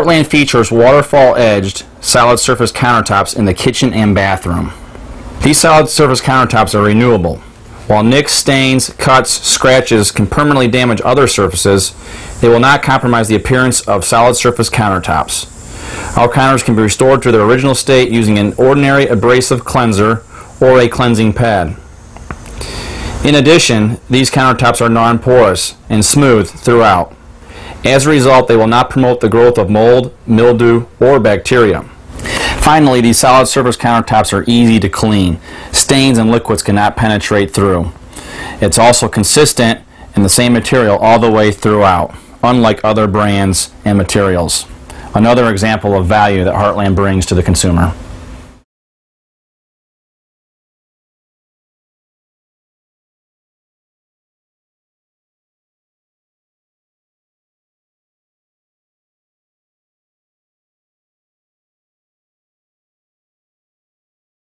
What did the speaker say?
Heartland features waterfall edged solid surface countertops in the kitchen and bathroom. These solid surface countertops are renewable. While nicks, stains, cuts, scratches can permanently damage other surfaces, they will not compromise the appearance of solid surface countertops. Our counters can be restored to their original state using an ordinary abrasive cleanser or a cleansing pad. In addition, these countertops are non-porous and smooth throughout. As a result, they will not promote the growth of mold, mildew, or bacteria. Finally, these solid surface countertops are easy to clean. Stains and liquids cannot penetrate through. It's also consistent in the same material all the way throughout, unlike other brands and materials. Another example of value that Heartland brings to the consumer.